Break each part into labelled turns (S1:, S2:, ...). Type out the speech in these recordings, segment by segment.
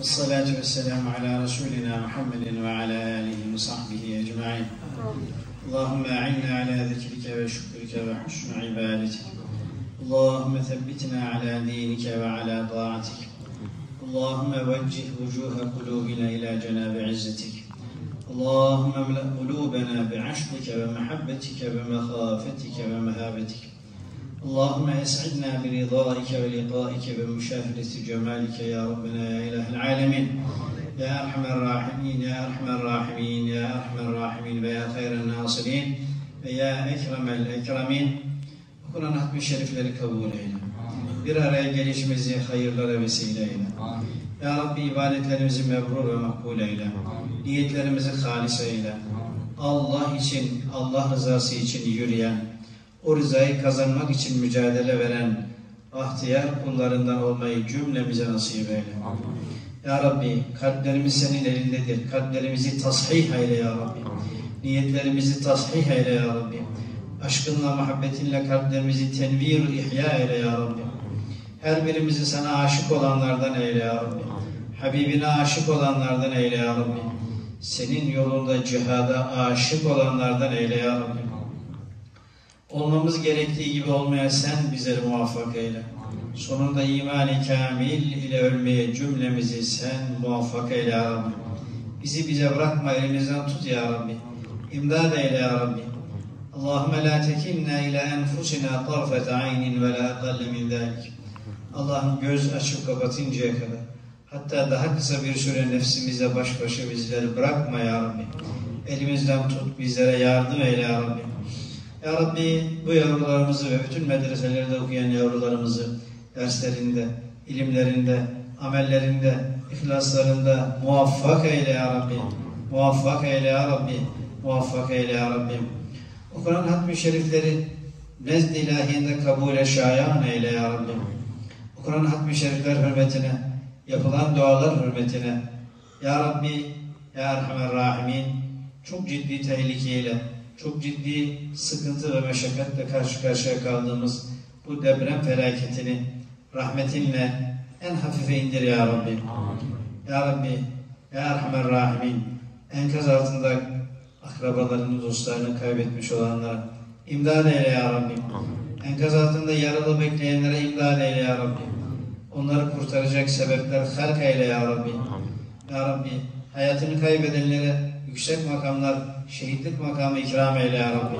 S1: والصلاة والسلام على رسولنا محمد وعلى آله وصحبه أجمعين. اللهم أعنا على ذكرك وشكرك وحسن عبادتك. اللهم ثبتنا على دينك وعلى طاعتك. اللهم وجه وجوه قلوبنا إلى جناب عزتك. اللهم املأ قلوبنا بعشقك ومحبتك ومخافتك ومهابتك. اللهم اسعدنا برضائك ولقائك ومشاهدة جمالك يا ربنا يا إله العالمين يا أرحم الراحمين يا أرحم الراحمين يا أرحم الراحمين ويا خير الناصرين ويا أكرم الأكرمين Kur'an hatmi şerifleri kabul eyle. Bir araya gelişimizi hayırlara vesile eyle. Ya Rabbi ibadetlerimizi mebrur ve makbul eyle. Niyetlerimizi halis eyle. Allah için, Allah rızası için yürüyen, o rızayı kazanmak için mücadele veren bahtiyar kullarından olmayı cümlemize nasip eyle. Ya Rabbi kalplerimiz senin elindedir. Kalplerimizi tasih eyle ya Rabbi. Niyetlerimizi tasih eyle ya Rabbi. Aşkınla, muhabbetinle kalplerimizi tenvir, ihya eyle ya Rabbi. Her birimizi sana aşık olanlardan eyle ya Rabbi. Habibine aşık olanlardan eyle ya Rabbi. Senin yolunda cihada aşık olanlardan eyle ya Rabbi. Olmamız gerektiği gibi olmaya sen bizleri muvaffak eyle. Sonunda iman-ı kamil ile ölmeye cümlemizi sen muvaffak eyle ya Rabbi. Bizi bize bırakma elimizden tut ya Rabbi. İmdad eyle ya Rabbi. Allahümme la tekinna ila enfusina tarfete aynin ve la akalle min zalik. Allah'ım göz açıp kapatıncaya kadar hatta daha kısa bir süre nefsimize baş başa bizleri bırakma ya Rabbi. Elimizden tut bizlere yardım eyle ya Rabbi. Ya Rabbi bu yavrularımızı ve bütün medreselerde okuyan yavrularımızı derslerinde, ilimlerinde, amellerinde, ihlaslarında muvaffak eyle ya Rabbi. Muvaffak eyle ya Rabbi. Muvaffak eyle ya Rabbi. O Kur'an hatmi şerifleri nezd-i ilahiyinde kabule şayan eyle ya Rabbi. O Kur'an hatmi şerifler hürmetine, yapılan dualar hürmetine Ya Rabbi, Ya Erhamer Rahimin çok ciddi tehlikeyle, çok ciddi sıkıntı ve meşakkatle karşı karşıya kaldığımız bu deprem felaketini rahmetinle en hafife indir ya Rabbi. Ya Rabbi, Ya Erhamer Rahimin enkaz altında akrabalarını, dostlarını kaybetmiş olanlara imdad eyle ya Rabbi. Enkaz altında yaralı bekleyenlere imdad eyle ya Rabbi. Onları kurtaracak sebepler halk eyle ya Rabbi. Ya Rabbi, hayatını kaybedenlere yüksek makamlar, şehitlik makamı ikram eyle ya Rabbi.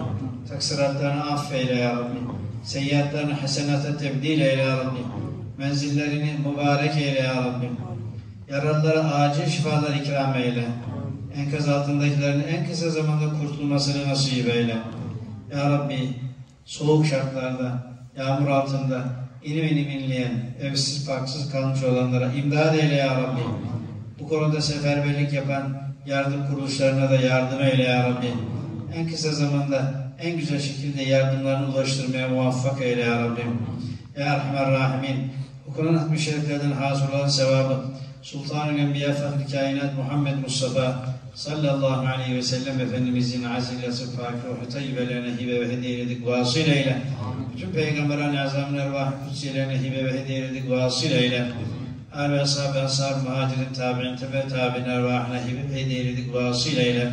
S1: Taksiratlarını affeyle ya Rabbi. Seyyiatlarını hasenata tebdil eyle ya Rabbi. Menzillerini mübarek eyle ya Rabbi. Yaralılara acil şifalar ikram eyle. Enkaz altındakilerin en kısa zamanda kurtulmasını nasip eyle. Ya Rabbi, soğuk şartlarda, yağmur altında, inim inim inleyen, evsiz parksız kalmış olanlara imdad eyle ya Rabbi. Bu konuda seferberlik yapan yardım kuruluşlarına da yardım eyle ya Rabbi. En kısa zamanda en güzel şekilde yardımlarını ulaştırmaya muvaffak eyle ya Rabbi. Ya Erhamer Rahimin, okunan hatmi şeriflerden hasıl olan sevabı, Sultan-ı Enbiya Fahri Kainat Muhammed Mustafa sallallahu aleyhi ve sellem Efendimizin azilesi fakir ruhu tayyibelerine hibe ve hediye edildik vasıl eyle. Bütün peygamberan azamın ervah-ı kutsiyelerine hibe ve hediye edildik vasıl eyle. Al ve ashab-ı ashab muhacirin tabi'in tebe tabi'in ervahına hibe ve hediye edildik vasıl eyle.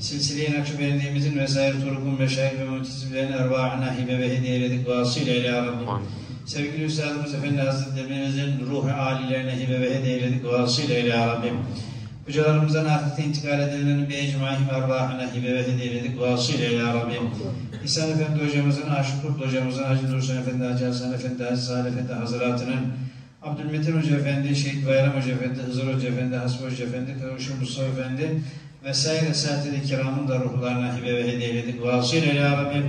S1: Silsile-i Nakşibendiyemizin vesaire turukun meşayih ve mutizmlerin ervahına hibe ve hediye edildik vasıl eyle ya Rabbi. Sevgili Üstadımız Efendi Hazretlerimizin ruhu alilerine hibe ve hediye edildik vasıl eyle ya Rabbi. Hocalarımızdan ahirete intikal edilenlerin bir ecmaihim ervahına hibe ve hediye edildik vasıl eyle ya Rabbi. İhsan Efendi hocamızın, Aşık Kurt hocamızın, Hacı Dursun Efendi, Hacı Hasan Efendi, Hacı Salih Efendi Hazretleri'nin Abdülmetin Hoca Efendi, Şehit Bayram Hoca Efendi, Hızır Hoca Efendi, Hasbi Hoca Efendi, Kavuşur Mustafa Efendi vesaire esatid-i kiramın da ruhlarına hibe ve hediye edildik. Vasıl eyle ya Rabbi.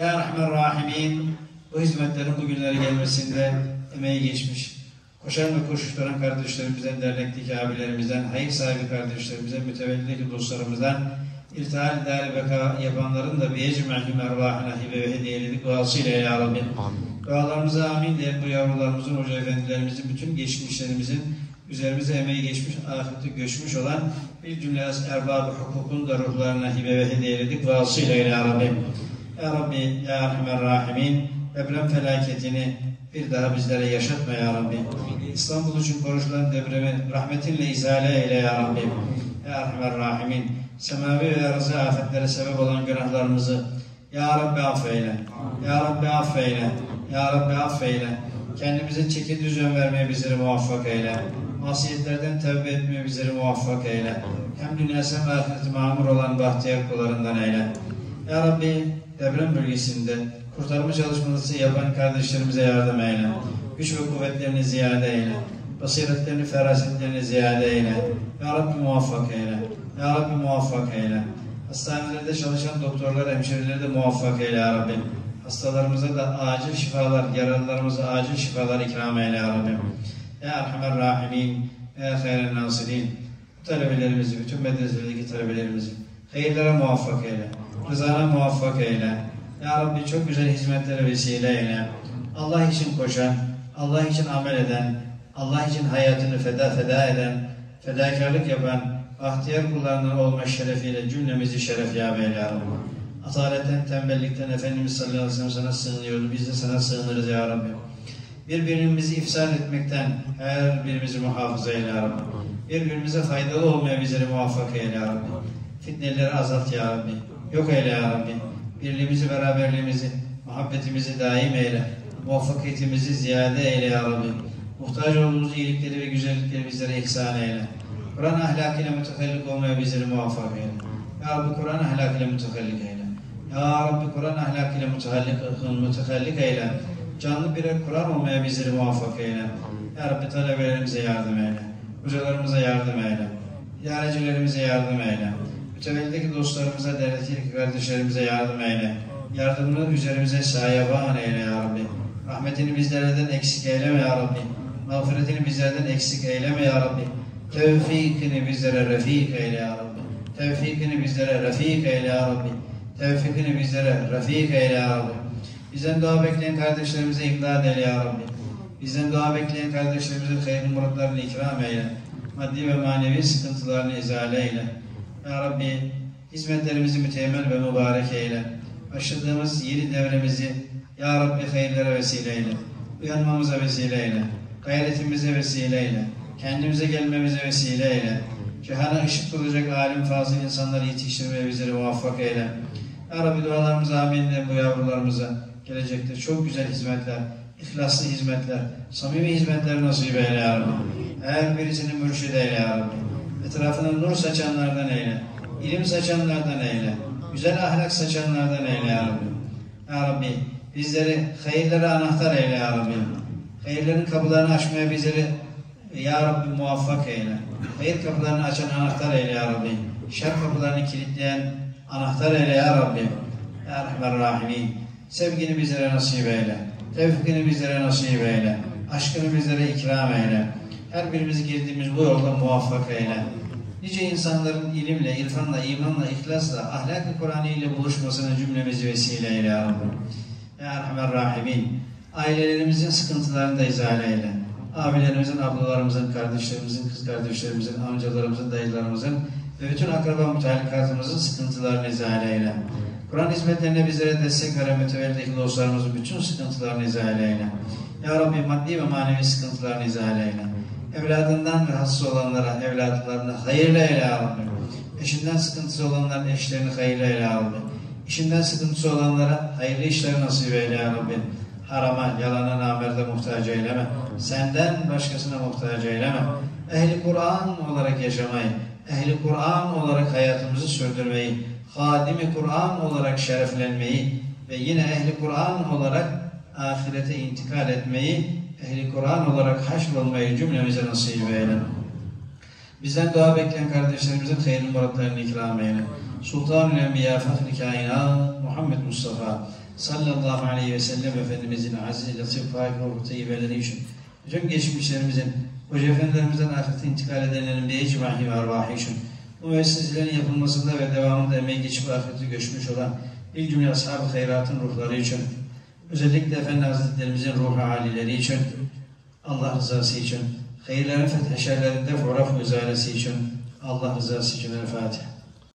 S1: Ya Rahman Rahimin, bu hizmetlerin bugünlere gelmesinde emeği geçmiş, koşan ve koşuşturan kardeşlerimizden, dernekteki abilerimizden, hayır sahibi kardeşlerimizden, mütevelli dostlarımızdan, irtihal idare beka yapanların da bir ecma'him ervahına hibe ve hediye edildik. Vasıl eyle ya Rabbi. Dualarımıza amin diye bu yavrularımızın, hoca efendilerimizin, bütün geçmişlerimizin üzerimize emeği geçmiş, ahirete göçmüş olan bir cümle erbab-ı hukukun da ruhlarına hibe ve hediye edildik. Vasıyla ya Rabbi. Ya Rabbi, Ya Rahman Rahimin, deprem felaketini bir daha bizlere yaşatma ya Rabbi. İstanbul için konuşulan depremi rahmetinle izale eyle ya Rabbi. Ya Erhamer Rahimin. Semavi ve arızı afetlere sebep olan günahlarımızı Ya Rabbi affeyle. Ya Rabbi affeyle. Ya Rabbi affeyle. Kendimize çeki düzen vermeye bizleri muvaffak eyle. Masiyetlerden tevbe etmeye bizleri muvaffak eyle. Hem dünyası hem ahireti mamur olan bahtiyar kullarından eyle. Ya Rabbi deprem bölgesinde kurtarma çalışması yapan kardeşlerimize yardım eyle. Güç ve kuvvetlerini ziyade eyle. Basiretlerini, ferasetlerini ziyade eyle. Ya Rabbi muvaffak eyle. Ya Rabbi muvaffak eyle. Hastanelerde çalışan doktorlar, hemşireleri de muvaffak eyle Ya Rabbi. Hastalarımıza da acil şifalar, yaralılarımıza acil şifalar ikram eyle Ya Rabbi. Ya Erhamer Rahimin, Ya Hayren Nasirin. Talebelerimizi, bütün medreselerdeki talebelerimizi hayırlara muvaffak eyle. Rızana muvaffak eyle. Ya Rabbi çok güzel hizmetlere vesile eyle. Allah için koşan, Allah için amel eden, Allah için hayatını feda feda eden, fedakarlık yapan, bahtiyar kullarından olma şerefiyle cümlemizi şeref ya Rabbi. Ataletten, tembellikten Efendimiz sallallahu aleyhi ve sellem sana sığınıyordu. Biz de sana sığınırız ya Rabbi. Birbirimizi ifsad etmekten her birimizi muhafaza eyle ya Rabbi. Birbirimize faydalı olmaya bizleri muvaffak eyle ya Rabbi. Fitneleri azalt ya Rabbi. Yok eyle ya Rabbi. Birliğimizi, beraberliğimizi, muhabbetimizi daim eyle. Muvaffakiyetimizi ziyade eyle ya Rabbi. Muhtaç olduğumuz iyilikleri ve güzellikleri bizlere ihsan eyle. Kur'an ahlakıyla mütefellik olmaya bizleri muvaffak eyle. Ya Rabbi Kur'an ahlakıyla mütefellik eyle. Ya Rabbi Kur'an ahlakıyla mütehallik eyle. Canlı birer Kur'an olmaya bizleri muvaffak eyle. Ya Rabbi talebelerimize yardım eyle. Hocalarımıza yardım eyle. İdarecilerimize yardım eyle. Mütevellideki dostlarımıza, devletli kardeşlerimize yardım eyle. Yardımını üzerimize sayaban eyle ya Rabbi. Rahmetini bizlerden eksik eyleme ya Rabbi. Mağfiretini bizlerden eksik eyleme ya Rabbi. Tevfikini bizlere refik eyle ya Rabbi. Tevfikini bizlere refik eyle ya Rabbi. Tevfikini bizlere refik eyle ya Rabbi. Bizden dua bekleyen kardeşlerimize imdad eyle ya Rabbi. Bizden dua bekleyen kardeşlerimizin hayırlı muratlarını ikram eyle. Maddi ve manevi sıkıntılarını izale eyle. Ya Rabbi hizmetlerimizi müteemmel ve mübarek eyle. Başladığımız yeni devremizi Ya Rabbi hayırlara vesile eyle. Uyanmamıza vesile eyle. Gayretimize vesile eyle. Kendimize gelmemize vesile eyle. Cihana ışık olacak alim fazıl insanları yetiştirmeye bizleri muvaffak eyle. Ya Rabbi dualarımıza amin de bu yavrularımıza gelecekte çok güzel hizmetler, ihlaslı hizmetler, samimi hizmetler nasip eyle ya Rabbi. Her birisini mürşid eyle ya Rabbi. Etrafına nur saçanlardan eyle. ilim saçanlardan eyle. Güzel ahlak saçanlardan eyle ya Rabbi. Ya Rabbi bizleri hayırlara anahtar eyle ya Rabbi. Hayırların kapılarını açmaya bizleri ya Rabbi muvaffak eyle. Hayır kapılarını açan anahtar eyle ya Rabbi. Şer kapılarını kilitleyen anahtar eyle ya Rabbi. Ya Rahman Rahimin. Sevgini bizlere nasip eyle. Tevfikini bizlere nasip eyle. Aşkını bizlere ikram eyle. Her birimiz girdiğimiz bu yolda muvaffak eyle. Nice insanların ilimle, irfanla, imanla, ihlasla, ahlak-ı Kur'an'ı ile buluşmasına cümlemizi vesile eyle ya Rabbi. Ya Erhamer Rahimin. Ailelerimizin sıkıntılarını da izale eyle. Abilerimizin, ablalarımızın, kardeşlerimizin, kız kardeşlerimizin, amcalarımızın, dayılarımızın ve bütün akraba müteallikatımızın sıkıntılarını izale eyle. Kur'an hizmetlerine bizlere destek veren mütevellideki dostlarımızın bütün sıkıntılarını izale eyle. Ya Rabbi maddi ve manevi sıkıntılarını izale eyle. Evladından rahatsız olanlara, evlatlarına hayırlı eyle ya Rabbi. Eşinden sıkıntısı olanların eşlerini hayırlı eyle ya Rabbi. İşinden sıkıntısı olanlara hayırlı işler nasip eyle ya Rabbi. Harama, yalana, namerde muhtaç eyleme. Senden başkasına muhtaç eyleme. Ehli Kur'an olarak yaşamayı, ehli Kur'an olarak hayatımızı sürdürmeyi, hadimi Kur'an olarak şereflenmeyi ve yine ehli Kur'an olarak ahirete intikal etmeyi, ehli Kur'an olarak haşrolmayı cümlemize nasip eyle. Bizden dua bekleyen kardeşlerimizin hayırlı muratlarını ikram eyle. Sultan-ı Enbiya Fahri Kainat Muhammed Mustafa sallallahu aleyhi ve sellem Efendimizin aziz, latif, fakir, ruhu, teyyibeleri için bütün geçmişlerimizin, hoca efendilerimizden ahirete intikal edenlerin bir ecmahi ve arvahı için bu müesseselerin yapılmasında ve devamında emeği geçip ahirete göçmüş olan bir cümle ashab-ı hayratın ruhları için özellikle Efendi Hazretlerimizin ruhu halileri için Allah rızası için hayırların fetheşerlerinde foraf izalesi için Allah rızası için El Fatiha.